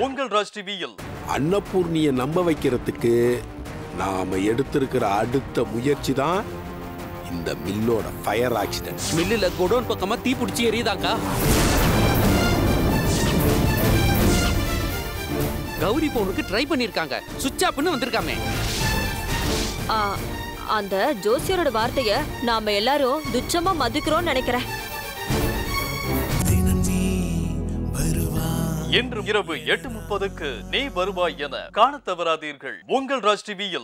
உங்கள் ராஜ் டிவியில். அன்னபூர்ணிய நம்ப வைக்கிறதுக்கு நாம எடுத்திருக்கிற அடுத்த முயற்சி தான் இந்த மில்லோட ஃபயர் ஆக்சிடென்ட் மில்லுல குடோன் பக்கமா தீ பிடிச்சி எரியுதாக்கா? கௌரி போனுக்கு ட்ரை பண்ணிருக்காங்க. சுவிட்ச் ஆப்னு வந்திருக்காமே. ஆ, அந்த ஜோசியரோட வார்த்தைய நாம எல்லாரும் துச்சமா மதிக்கிறோம்னு நினைக்கிறேன். இன்று இரவு எட்டு முப்பதுக்கு நீ வருவாய் என காண தவறாதீர்கள். உங்கள் ராஜ் டிவியில்